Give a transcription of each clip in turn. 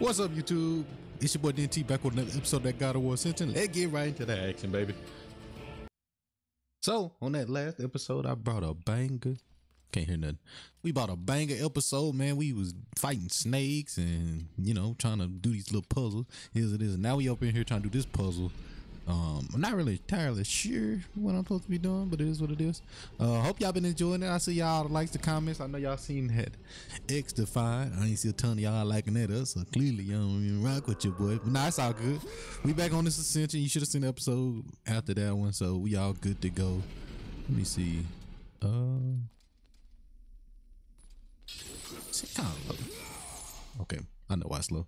What's up, YouTube? It's your boy DNT back with another episode that God of War Ascension. Let's get right into the action, baby. So, on that last episode, I brought a banger. Can't hear nothing. We bought a banger episode, man. We was fighting snakes and, you know, trying to do these little puzzles. Here's it is. Now we up in here trying to do this puzzle. Um, I'm not really entirely sure what I'm supposed to be doing, but it is what it is. Uh, hope y'all been enjoying it. I see y'all likes the comments. I know y'all seen that X defined. I ain't see a ton of y'all liking that up, so clearly y'all don't even rock with your boy. But nah, it's all good. We back on this ascension. You should have seen the episode after that one, so we all good to go. Let me see. It's kind of low. Okay, I know why it's low.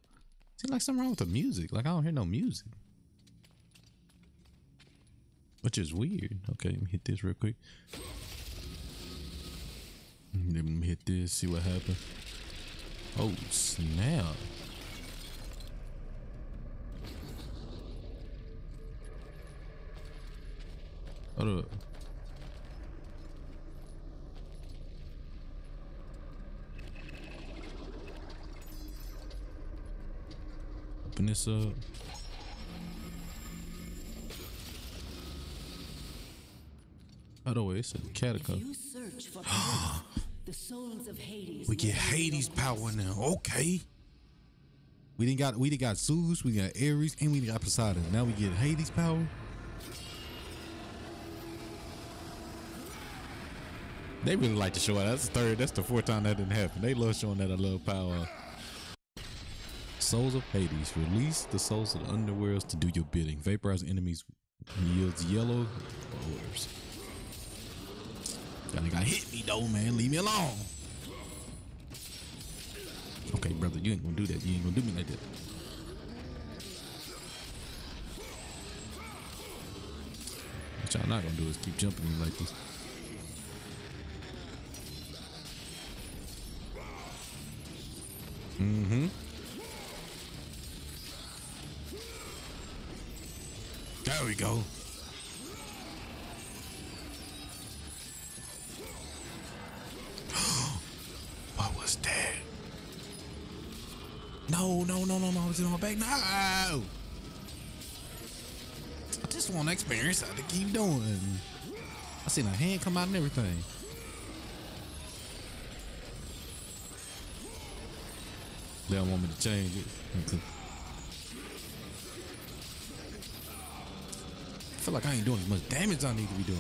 Seems like something wrong with the music. Like I don't hear no music. Which is weird. Okay, let me hit this real quick. Let me hit this, see what happens. Oh, snap. Hold up. Open this up. By the way, it's a catacomb. You search for the souls of Hades. We get Hades power now. Okay. We didn't got we didn't got Zeus, we got Ares, and we got Poseidon. Now we get Hades power. They really like to show that. That's the third. That's the fourth time that didn't happen. They love showing that a little power. Souls of Hades. Release the souls of the underworlds to do your bidding. Vaporize enemies. Yields yellow orbs. Y'all got hit me though, man. Leave me alone. Okay, brother, you ain't gonna do that. You ain't gonna do me like that. What y'all not gonna do is keep jumping me like this. Mm-hmm. There we go. No, no, no, no, no. It's in my back. No. I just want to experience how to keep doing. I seen a hand come out and everything. They don't want me to change it. I feel like I ain't doing as much damage as I need to be doing.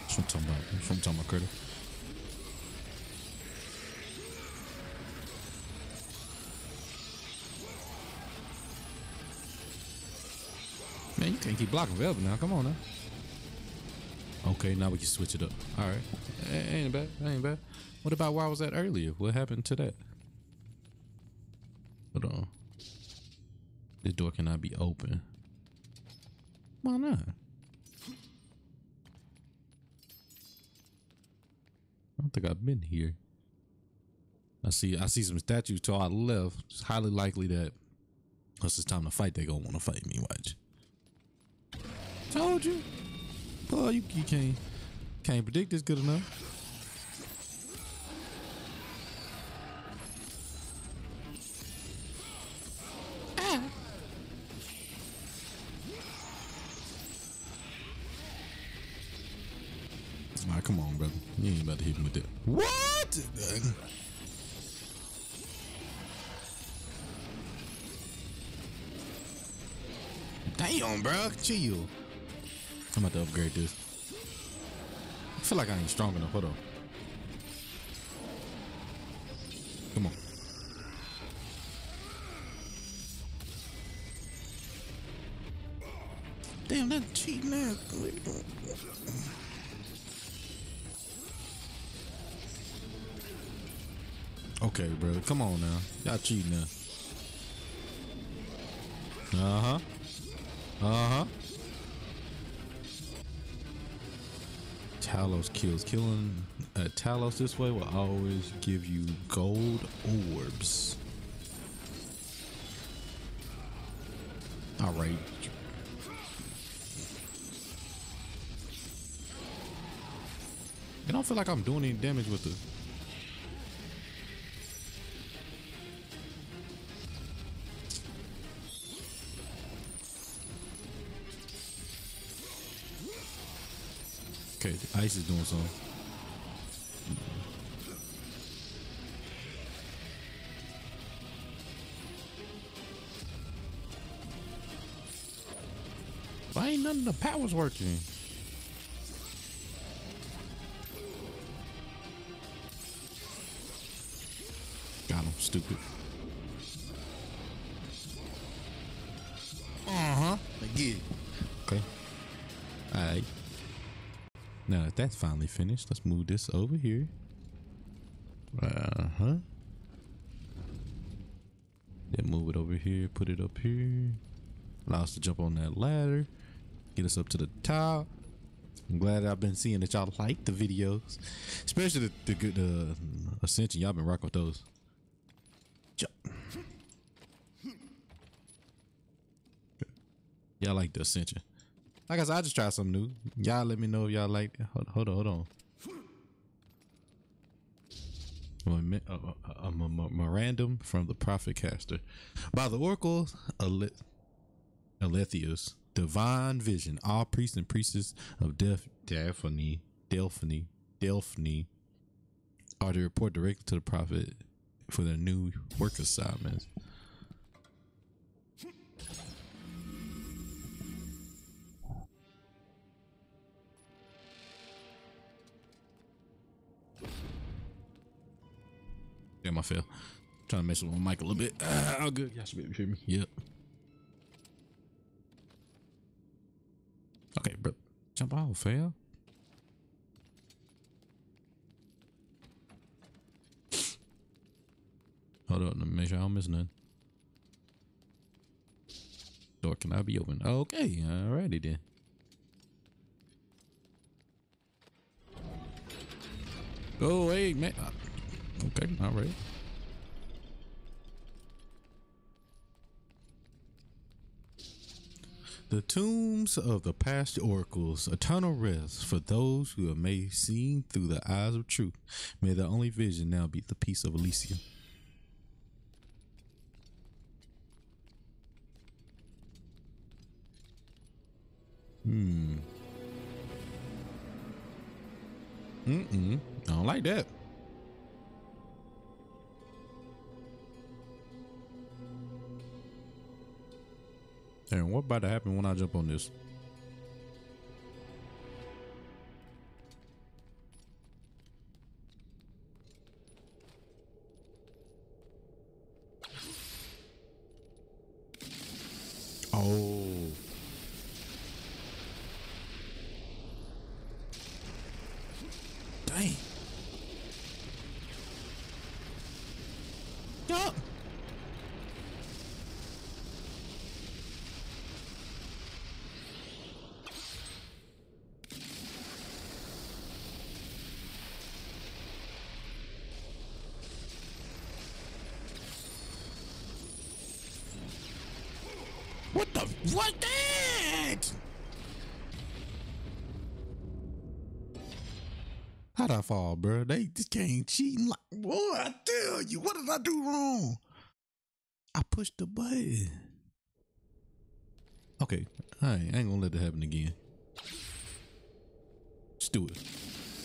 That's what I'm talking about. That's what I'm talking about, critter. Man, you can't keep blocking forever now. Come on now. Okay, now we can switch it up. All right. Ain't bad. Ain't bad. What about I was at earlier? What happened to that? Hold on. This door cannot be open. Why not? I don't think I've been here. I see I see some statues to our left. It's highly likely that once it's time to fight, they gonna want to fight me. Watch. Told you. Oh, you, you can't can't predict this good enough. Ah. Right, come on, brother. You ain't about to hit me with that. What? Damn, bro. Chill. I'm about to upgrade this. I feel like I ain't strong enough. Hold on. Come on. Damn, that cheating ass. Okay, brother. Come on now. Y'all cheating now. Uh-huh. Uh huh. Talos kills. Killing uh, Talos this way will always give you gold orbs. All right. I don't feel like I'm doing any damage with the Okay, the ice is doing something. Why ain't none of the powers working? That's finally finished, let's move this over here. Uh huh. Then move it over here, put it up here. Allow us to jump on that ladder, get us up to the top. I'm glad I've been seeing that y'all like the videos, especially the the good uh, Ascension. Y'all been rocking with those. Jump. Y'all like the Ascension. Like I said, I just tried something new. Y'all let me know if y'all like it. Hold, hold on, hold on. Uh, uh, uh, a, a, a, a memorandum from the Prophet Castor. By the Oracle Ale- Alethios, divine vision, all priests and priestesses of Def- Daphne, Delphine, Delphine are to report directly to the Prophet for their new work assignments. Damn, I fell. Trying to mess with my mic a little bit. Ah, all good. Y'all should be able to hear me. Yep. Okay, bro. Jump off, fail. Hold me make sure I don't miss nothing. Door cannot be open. Okay, alrighty then. Oh, wait, man. Okay, all right. The tombs of the past oracles, eternal rest for those who have may seen through the eyes of truth. May their only vision now be the peace of Elysium. Hmm. Mm-mm. I don't like that. And what about to happen when I jump on this? Fall, bro? They just came cheating like, boy, I tell you, what did I do wrong? I pushed the button. Okay, I ain't, I ain't gonna let that happen again. Just do it.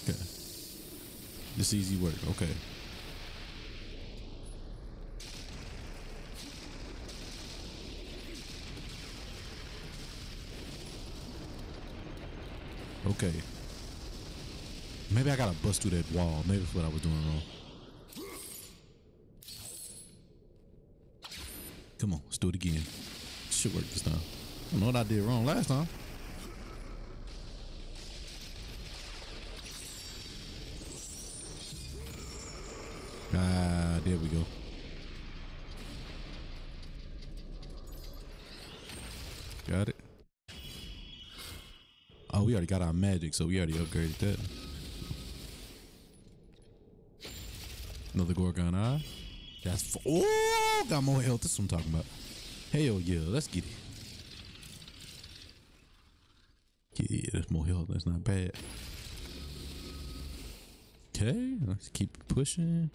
Okay. This easy work. Okay. Okay. Maybe I gotta bust through that wall. Maybe that's what I was doing wrong. Come on, let's do it again. Should work this time. I don't know what I did wrong last time. Ah, there we go. Got it. Oh, we already got our magic, so we already upgraded that. Another Gorgon Eye. That's f- oh, got more health. That's what I'm talking about. Hell yeah, let's get it. Yeah, that's more health. That's not bad. Okay, let's keep pushing.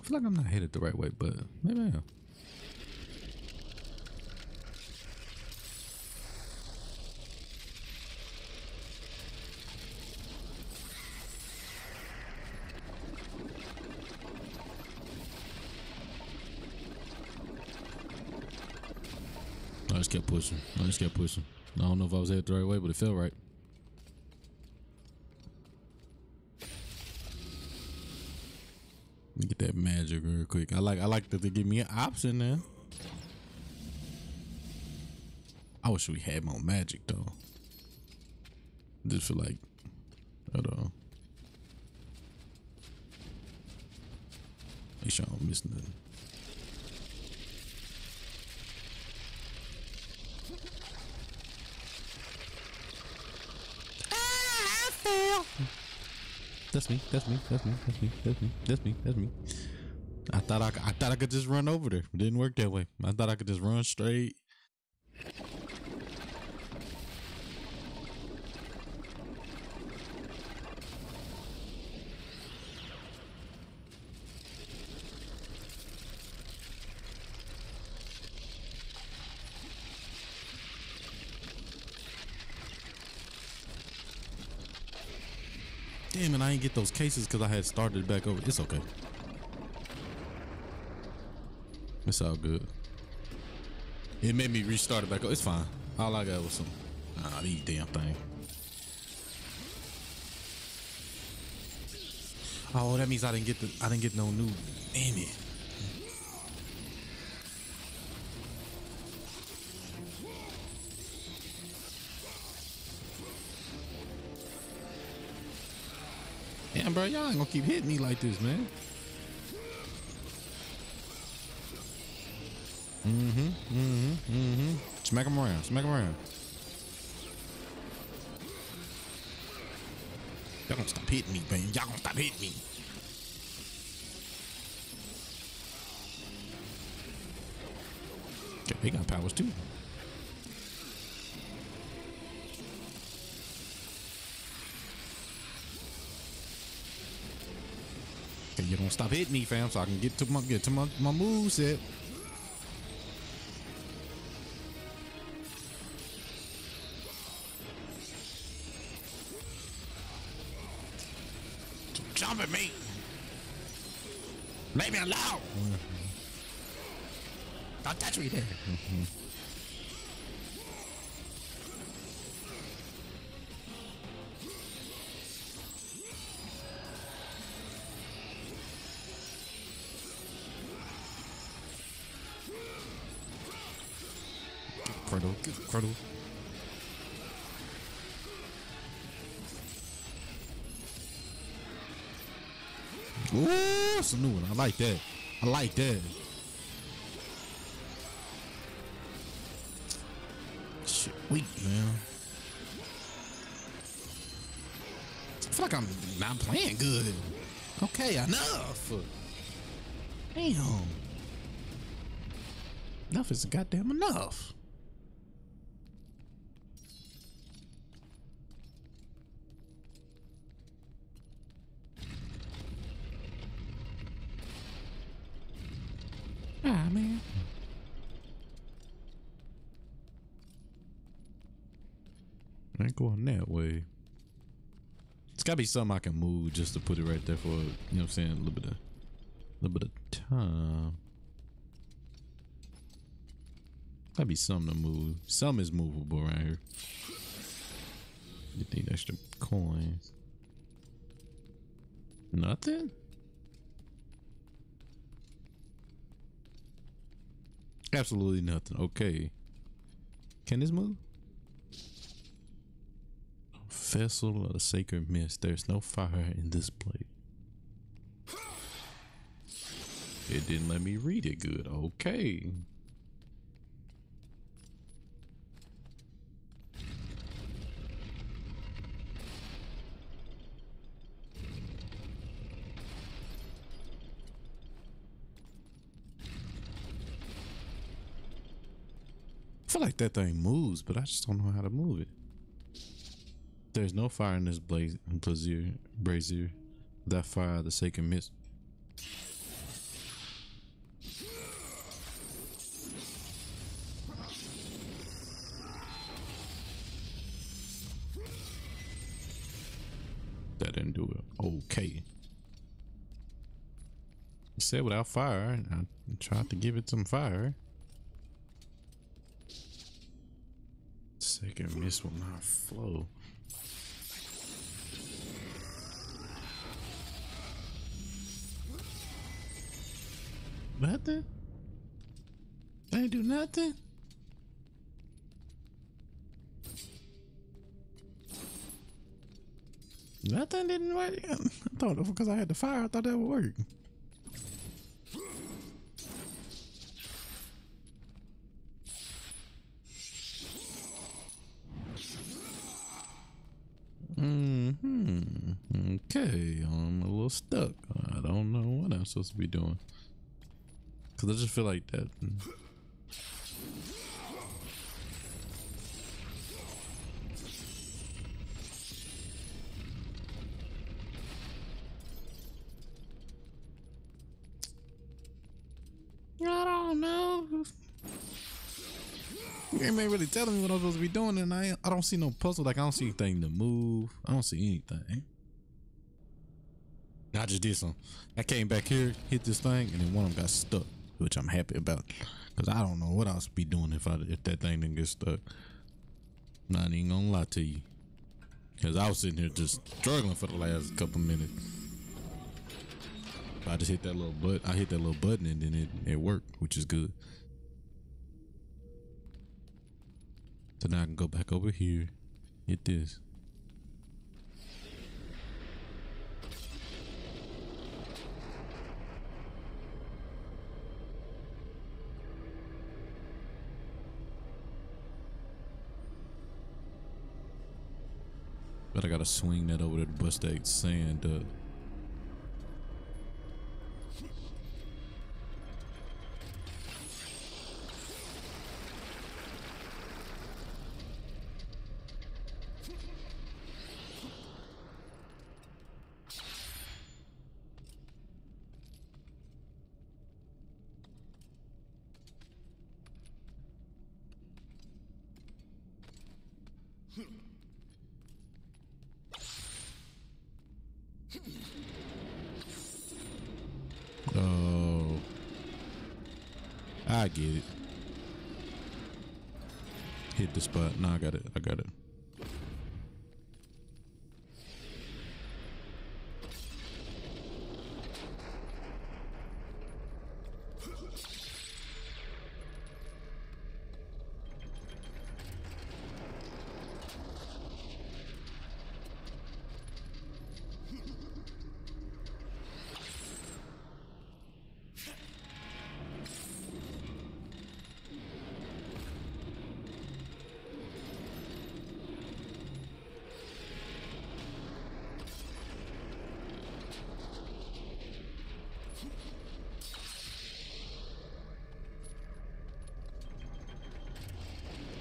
I feel like I'm not headed the right way, but maybe I am. Pushing. I just kept pushing. I don't know if I was headed the right way, but it felt right. Get that magic real quick. I like I like that they give me an option there. I wish we had more magic though. Just for like I don't know. Make sure I don't miss nothing. That's me. That's me. That's me. That's me. That's me. That's me. That's me. I thought I, I thought I could just run over there. It didn't work that way. I thought I could just run straight. Damn, and I ain't get those cases because I had started back over. It's okay. It's all good. It made me restart it back up. It's fine. All I got was some. Ah, these damn thing. Oh, that means I didn't get the. I didn't get no new. Damn it. Damn, bro, y'all ain't gonna keep hitting me like this, man. Mm-hmm, mm-hmm, mm-hmm. Smack him around, smack him around. Y'all gonna stop hitting me, man. Y'all gonna stop hitting me. Okay, they got powers too. Okay, you gonna stop hitting me, fam, so I can get to my get to my, my move set. Jump at me. Leave me alone. Mm-hmm. Don't touch me there. Mm-hmm. It's a new one. I like that. I like that. Shit, wait, man. I feel like I'm not playing good. Okay, enough. Damn. Enough is goddamn enough. Ah, man. Ain't going that way. It's gotta be something I can move just to put it right there for, you know what I'm saying, a little bit of, a little bit of time. Gotta be something to move. Some is movable around here. You need extra coins. Nothing? Absolutely nothing. Okay. Can this move? Vessel of the sacred mist. There's no fire in this place. It didn't let me read it good. Okay. Feel like that thing moves, but I just don't know how to move it. There's no fire in this blaze brazier brazier. That fire the sacred mist. That didn't do it. Okay. It said without fire. I tried to give it some fire. Second miss with my flow. Nothing? I ain't do nothing? Nothing didn't work. I thought because I had the fire, I thought that would work. Supposed to be doing. Cause I just feel like that. I don't know. You ain't really telling me what I'm supposed to be doing, and I I don't see no puzzle. Like I don't see anything to move. I don't see anything. I just did some. I came back here, hit this thing, and then one of them got stuck, which I'm happy about, cause I don't know what else be doing if I if that thing didn't get stuck. Not even gonna lie to you, cause I was sitting here just struggling for the last couple minutes. I just hit that little button. I hit that little button and then it, it worked, which is good. So now I can go back over here, hit this. I gotta swing that over to bust that sand up. Oh, I get it. Hit the spot. No, I got it. I got it.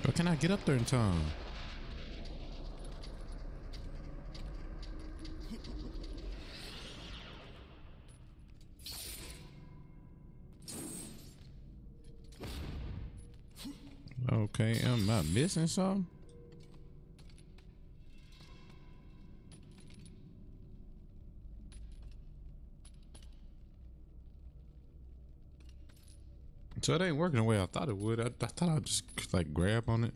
Or can I get up there in time? Okay, am I missing something? So it ain't working the way I thought it would. I, I thought I'd just like grab on it.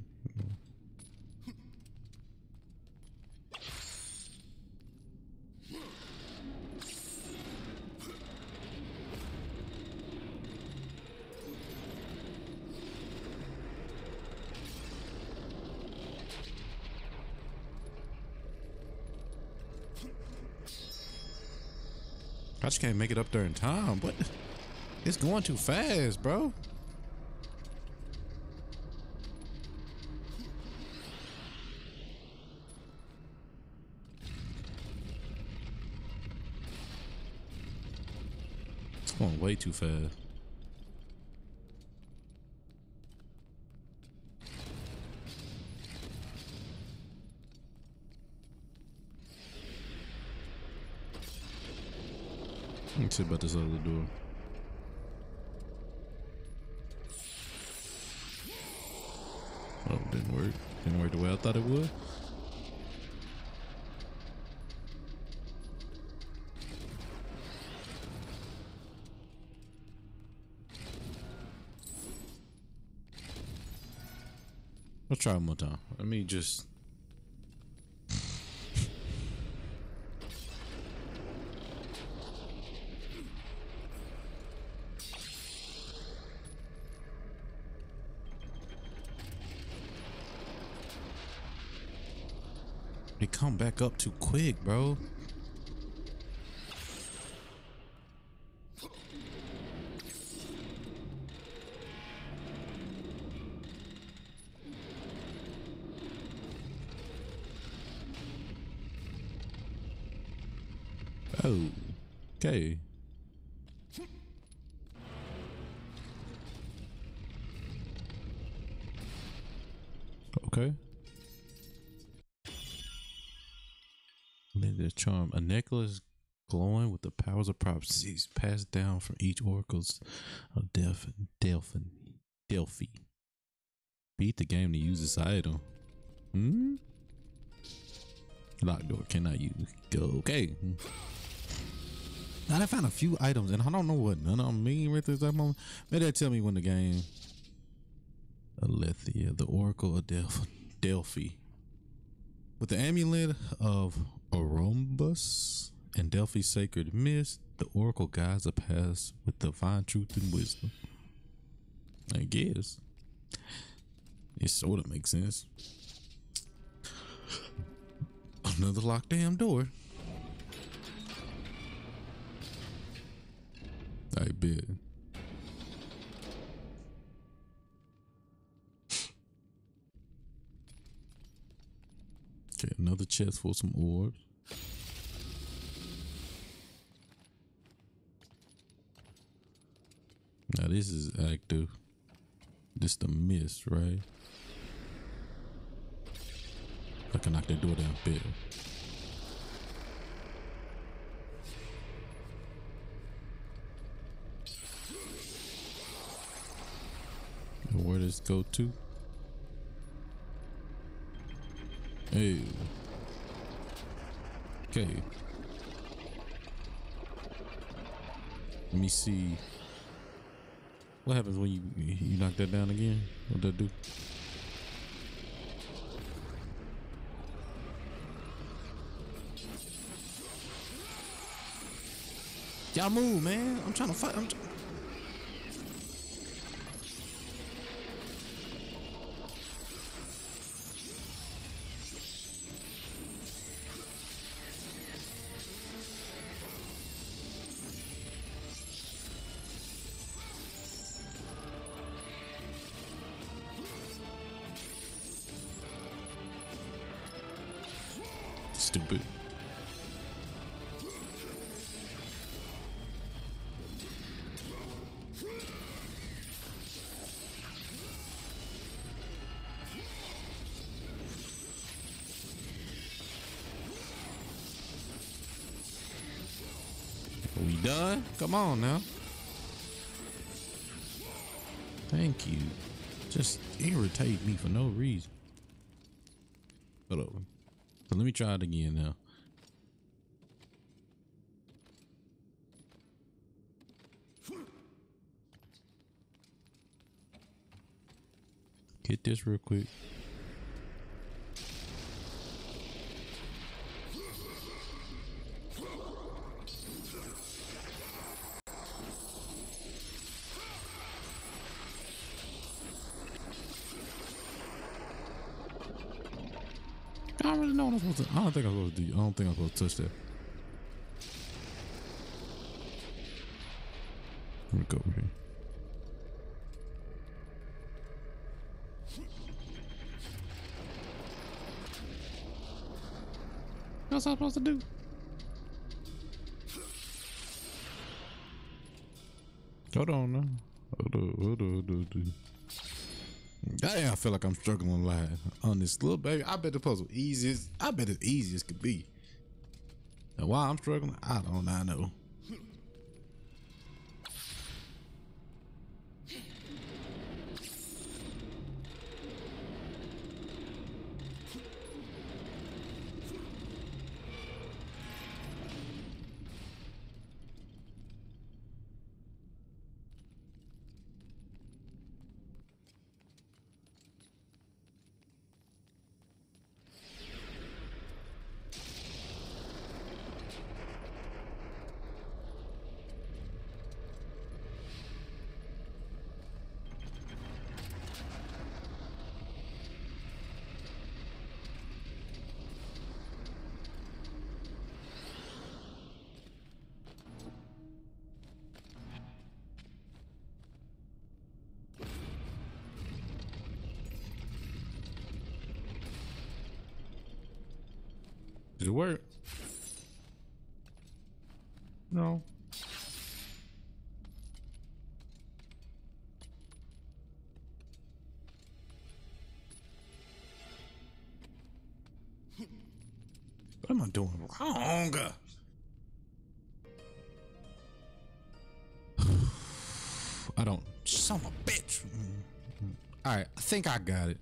I just can't make it up there in time. What? It's going too fast, bro. It's going way too fast. Let's see about this other door. Thought it would. try one more time. Let me just. They come up too quick, bro. Oh, okay. Okay. Linda charm. A necklace glowing with the powers of prophecy passed down from each oracles of Delphi. Delphi. Beat the game to use this item. Hmm? Lock door cannot use. Go. Okay. Now I found a few items and I don't know what none of them mean right this moment. Maybe they tell me when the game. Aletheia, the Oracle of. Delphi. With the amulet of Uroboros and Delphi's sacred mist, the Oracle guides the path with divine truth and wisdom. I guess. It sort of makes sense. Another locked damn door. I bet. Okay, another chest for some orbs. Now this is active. This the mist, right? I can knock that door down bit. Where does go to? Hey. Okay. Let me see. What happens when you you knock that down again? What that do? Y'all move, man. I'm trying to fight. Come on now. Thank you. Just irritate me for no reason. Hold. So let me try it again now. Get this real quick. Know what I'm supposed to. I don't think I'm supposed to. I don't think I'm supposed to touch that. Let me go over here. What's I supposed to do? Hold on now. Hold on, hold on, hold on. Damn, I feel like I'm struggling lot on this little baby. I bet the puzzle easiest. I bet it's easiest could be. And why I'm struggling, I don't I know. It work? No. What am I doing wrong? I don't. Son of a bitch. All right, I think I got it.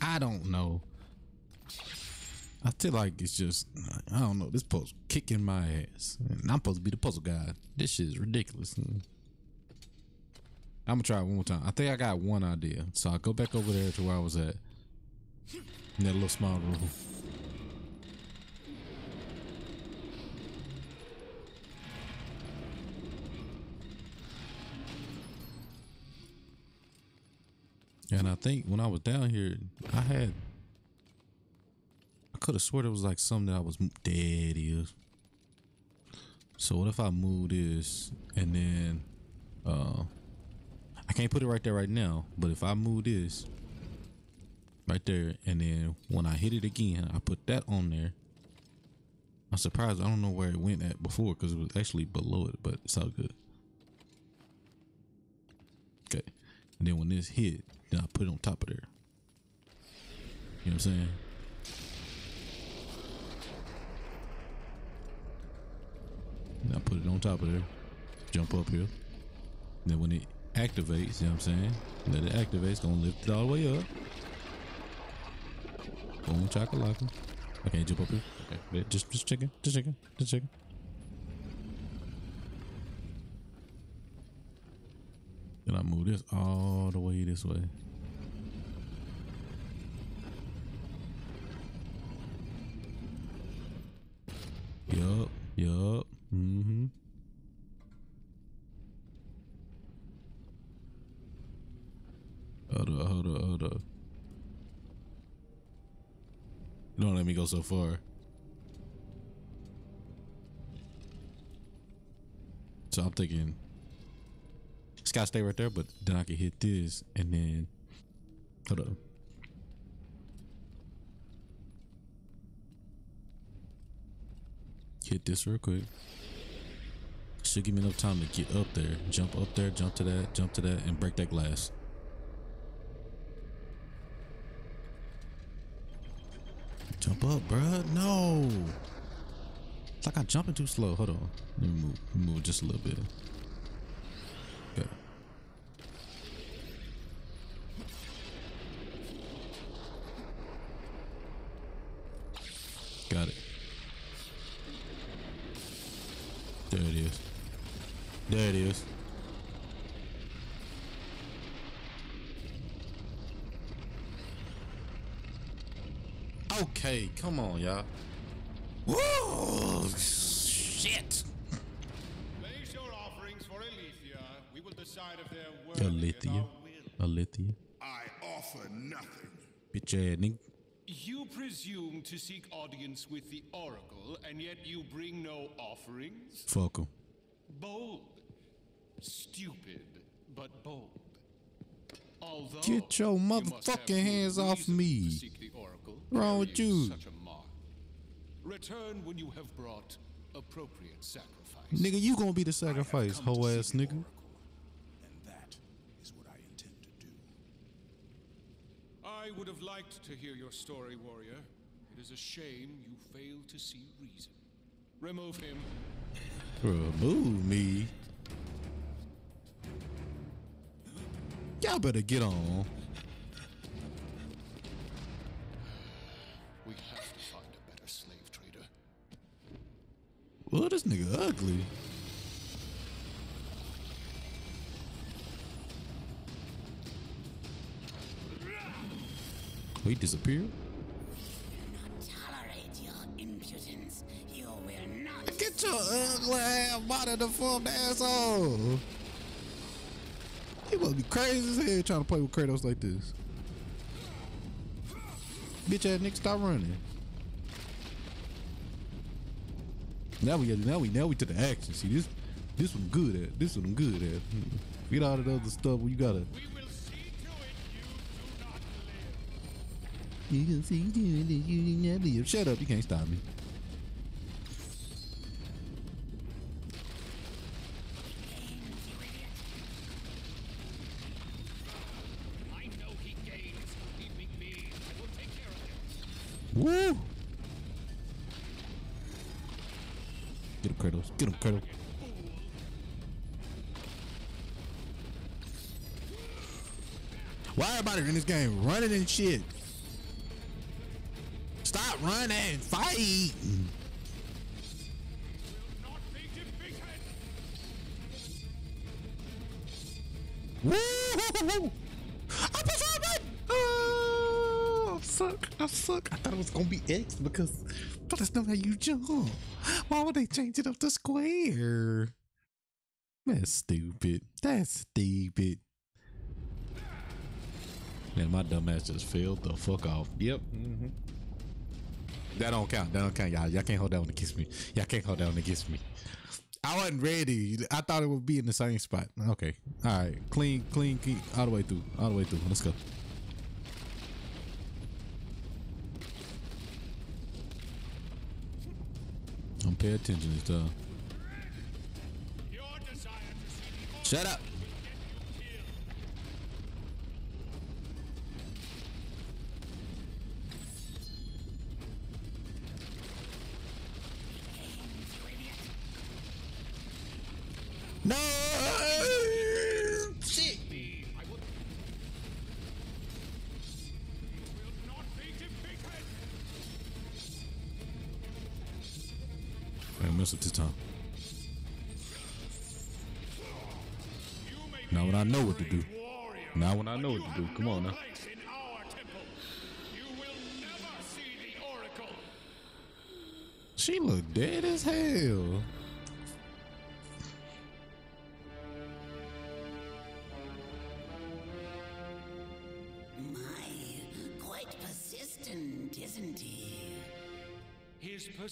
I don't know. I feel like it's just I don't know. This puzzle kicking my ass, and I'm supposed to be the puzzle guy. This shit is ridiculous. I'm gonna try it one more time. I think I got one idea, so I'll go back over there to where I was at in that little small room. And I think when I was down here, I had I could have swore it was like something that I was dead is. So what if I move this and then uh I can't put it right there right now, but if I move this right there and then when I hit it again, I put that on there. I'm surprised I don't know where it went at before because it was actually below it, but it's all good. Okay. And then when this hit, then I put it on top of there. You know what I'm saying? I put it on top of there. Jump up here. Then when it activates, you know what I'm saying? Let it activate, it's gonna lift it all the way up. Boom chakalaka. I can't jump up here. Okay. Just just checking. Just checking. Just checking. Then I move this all the way this way. Yup, yup. Mm-hmm. Hold up, hold up, hold up. Don't let me go so far. So I'm thinking it's gotta stay right there, but then I can hit this and then hold up. Hit this real quick. Should give me enough time to get up there. Jump up there, jump to that, jump to that, and break that glass. Jump up, bruh. No. It's like I'm jumping too slow. Hold on. Let me move, move just a little bit. Okay. Got it. There it is. There it is. Okay, come on, y'all. Whoa! Shit! Place your offerings for Aletheia. We will decide if they're worthy Aletheia. of our will. Aletheia. I offer nothing. Bitch nigga. You presume to seek audience with the Oracle, and yet you bring no offerings? Fuck him. Bold. Stupid, but bold. Although Get your you motherfucking good hands off me. Oracle, Wrong with you? Such a mark. Return when you have brought appropriate sacrifice. Nigga, you gonna be the sacrifice, hoe ass nigga. Oracle, And that is what I intend to do. I would have liked to hear your story, warrior. It is a shame you failed to see reason. Remove him. Remove me. Y'all better get on. We have to find a better slave trader. Well, this nigga ugly. Wait, disappeared? Tolerate your impudence. You will not. Get your ugly ass body the fuck asshole. Must be crazy as hell trying to play with Kratos like this. Bitch ass nigga, stop running. Now we now we now we to the action. See this this one good at. This one good at. Get all of the other stuff where you gotta We will see to it you do not live. You can see you do not live. Shut up, you can't stop me. This game running and shit? Stop running. Fight. Woo! I the. Oh, I suck. I suck. I thought it was gonna be X because, but that's not how you jump. Why would they change it up to square? That's stupid. That's stupid. Man, my dumb ass just failed the fuck off. Yep. hmm That don't count. That don't count, y'all. Y'all can't hold that one against me. Y'all can't hold that one against me. I wasn't ready. I thought it would be in the same spot. Okay. All right. Clean, clean, clean. All the way through. All the way through. Let's go. I'm paying attention this time. To see the Oracle Shut up. No! Shit! I messed up this time. Now when I know what to do. Now when I know what to do. Come on now. She look dead as hell.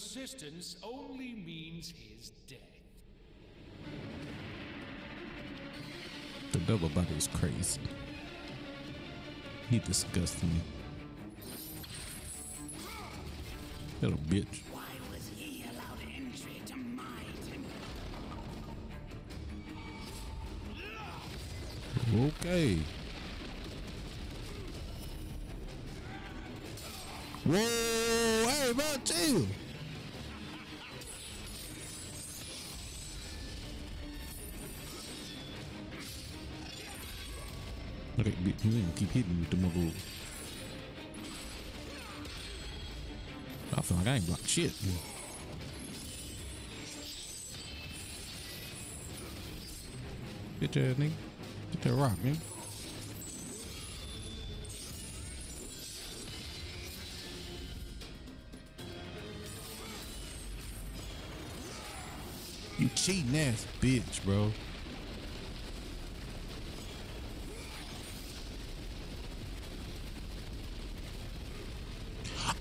His persistence only means his death. The double body is crazy. He disgusts me. Little bitch. Why was he allowed entry to my temple? Okay. Whoa, hey, bro, chill. Keep hitting with the. I feel like I ain't blocked shit. Get ass, nigga. Get that rock, nigga. You cheating ass bitch, bro.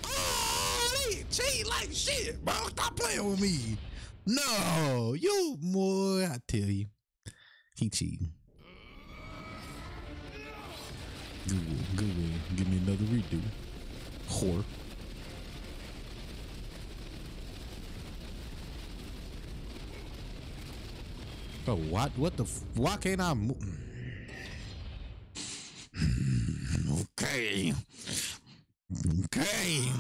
Oh, they cheat like shit, bro. Stop playing with me. No, you boy, I tell you, he cheating. Good good. Give me another redo. Whore. Oh, what? What the? Why can't I move? okay. Okay.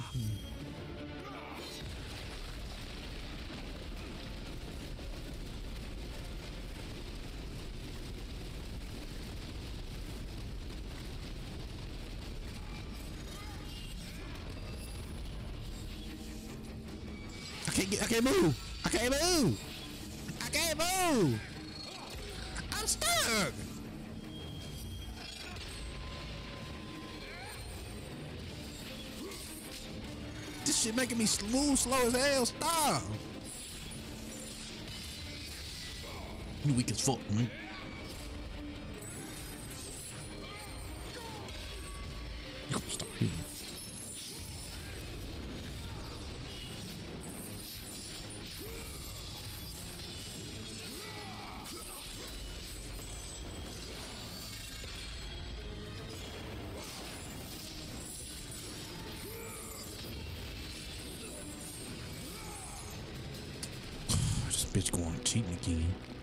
Can't get. I can't move. I can't move. I can't move. I'm stuck. This shit making me move slow as hell. Stop. You weak as fuck, man. Bitch going cheating again.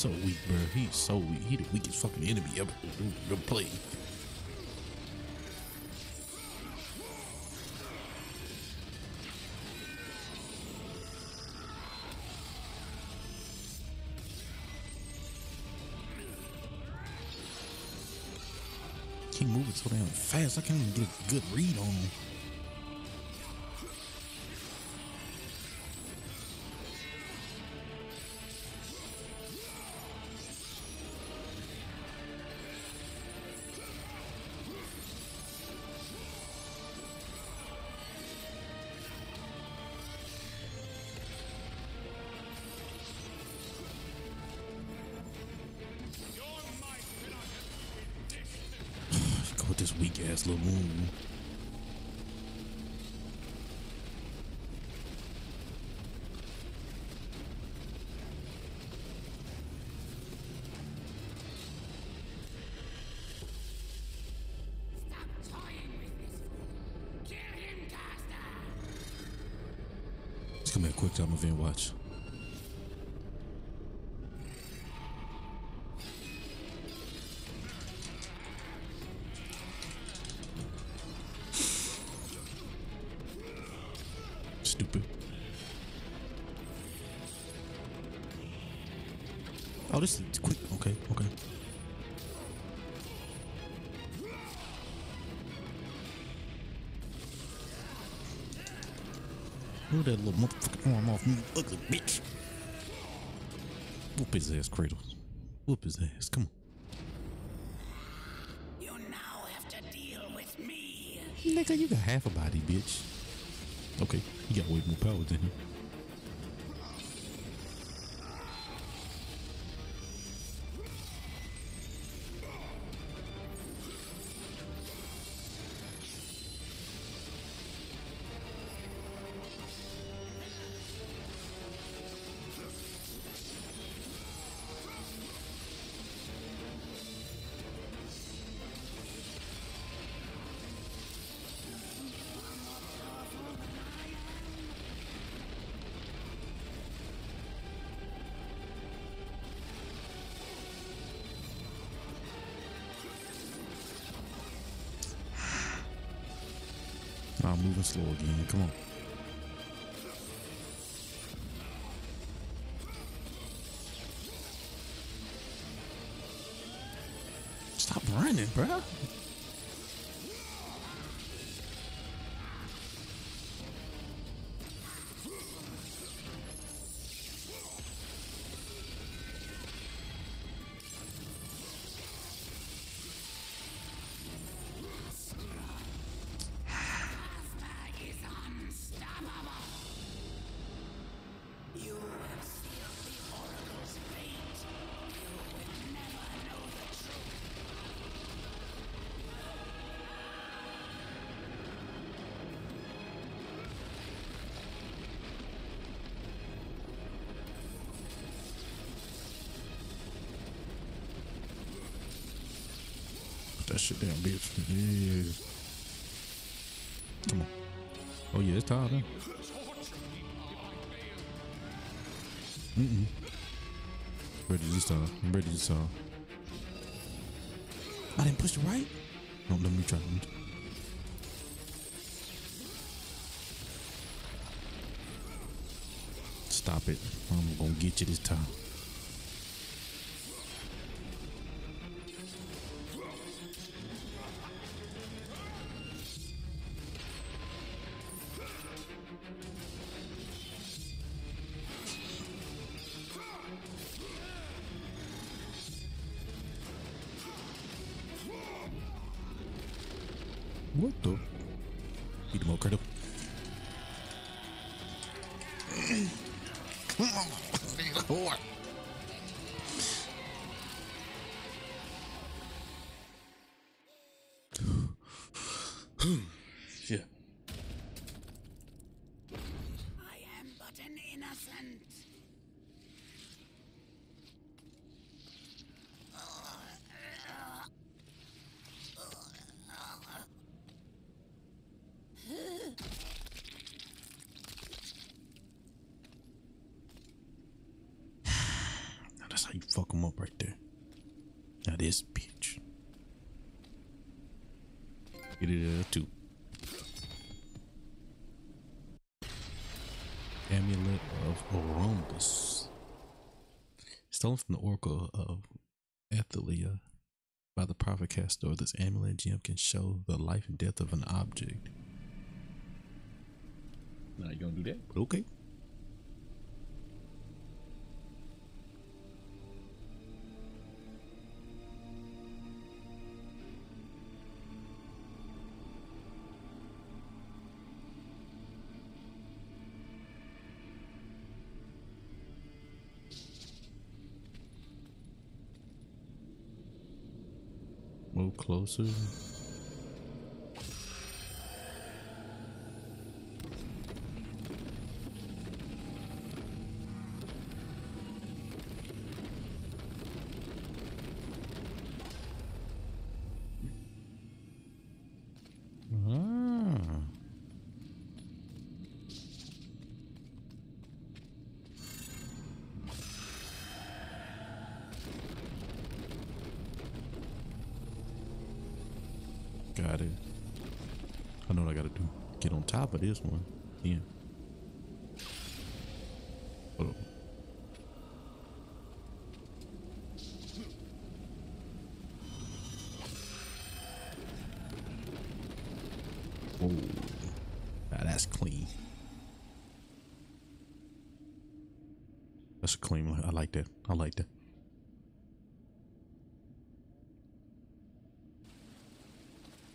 So weak, bro. He's so weak. He the weakest fucking enemy ever, ever played. Keep moving so damn fast. I can't even get a good read on him. With this weak ass little moon. Stupid. Oh, this is quick. Okay, okay. Move that little motherfucking arm off me, ugly bitch. Whoop his ass, Cradle. Whoop his ass. Come on. You now have to deal with me. Nigga, you got half a body, bitch. Okay, you got way more power than him. Moving slow again. Come on. Stop running, bro. Shit down, bitch. Yeah. Come on. Oh yeah, it's time. Huh? Mm-mm. Ready this time. I'm ready this time. I didn't push the right. No, let me try. Let me try. Stop it. I'm gonna get you this time. Amulet of Uroboros. Stolen from the Oracle of Aletheia by the Prophet Castor, this amulet gem can show the life and death of an object. Now you gonna do that? Okay. Move Of this one. Yeah. Hold on. Oh, now that's clean. That's a clean. I like that. I like that.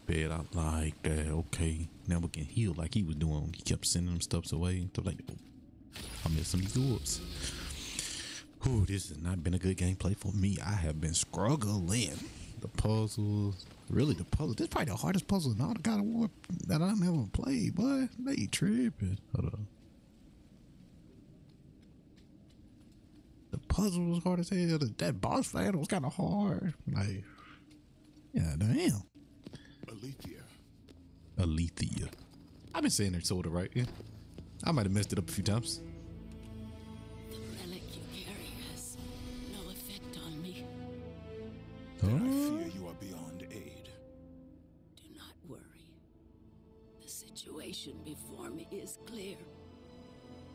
Bed, like that. Okay, now we can heal like he was doing. He kept sending them stuffs away stuff like. I miss some orbs. Whew, this has not been a good gameplay for me. I have been struggling. The puzzles, really the puzzle. This is probably the hardest puzzle in all the God of War that I've ever played. Boy, they tripping. Hold on. The puzzle was hard as hell. That- boss fight was kind of hard. Like, yeah, damn. Aletheia. Aletheia. I've been saying it sort of right. Yeah. I might have messed it up a few times. The relic you carry has no effect on me. Then I fear you are beyond aid. Do not worry. The situation before me is clear.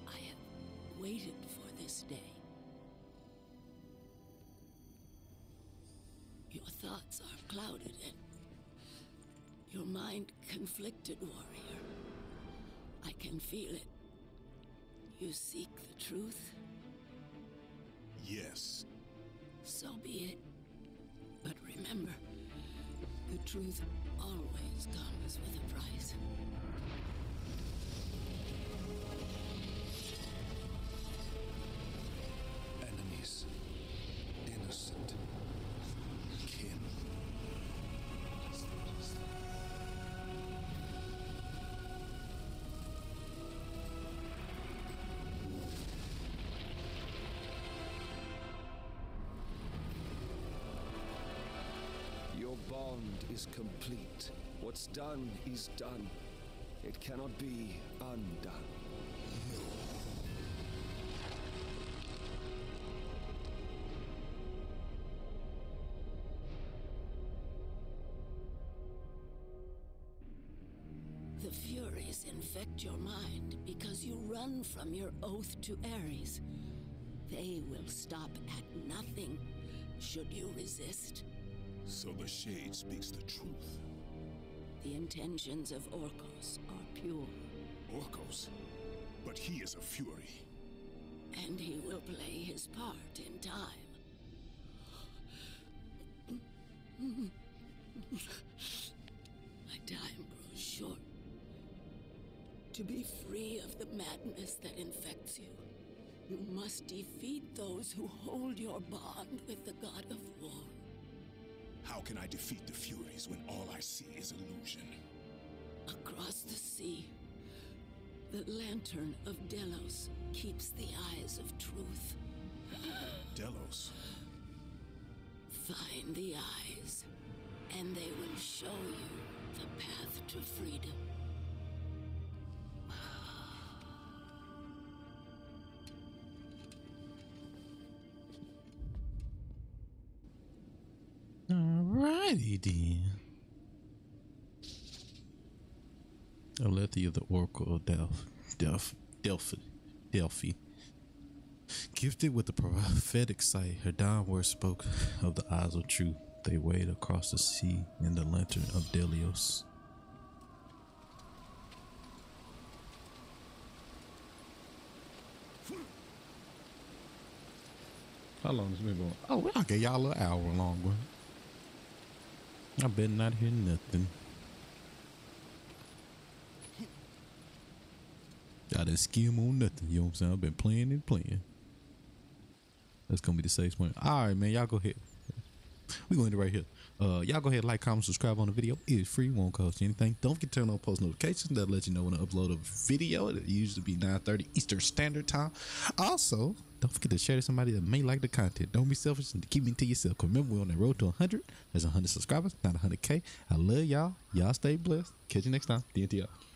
I have waited for this day. Your thoughts are clouded and your mind conflicted, warrior. I can feel it. You seek the truth, Yes. so be it. But remember, the truth always comes with a price. Bond is complete. What's done is done. It cannot be undone. The Furies infect your mind because you run from your oath to Ares. They will stop at nothing should you resist. So the Shade speaks the truth. The intentions of Orkos are pure, Orkos. But he is a fury. and he will play his part in time. My time grows short. To be free of the madness that infects you, you must defeat those who hold your bond with the god of war. How can I defeat the Furies when all I see is illusion? Across the sea, the lantern of Delos keeps the eyes of truth. Delos. Find the eyes, and they will show you the path to freedom. Aletheia, the Oracle of Delph, Delph, Delphi, Delphi. Gifted with the prophetic sight, her dying words spoke of the eyes of truth. They wade across the sea in the lantern of Delios. How long has it been going? Oh, I'll give y'all an hour long one. I better not hear nothing. I didn't skim on nothing. You know what I'm saying? I've been playing and playing. That's gonna be the safe point. All right, man. Y'all go ahead. We going to right here. Uh, y'all go ahead, like, comment, subscribe on the video. It's free, won't cost you anything. Don't forget to turn on post notifications. That'll let you know when I upload a video. It'll usually be 9:30 Eastern Standard Time. Also, don't forget to share to somebody that may like the content. Don't be selfish and keep it to yourself. Remember, we're on that road to 100. There's 100 subscribers, not 100k. I love y'all. Y'all stay blessed. Catch you next time. DNT out.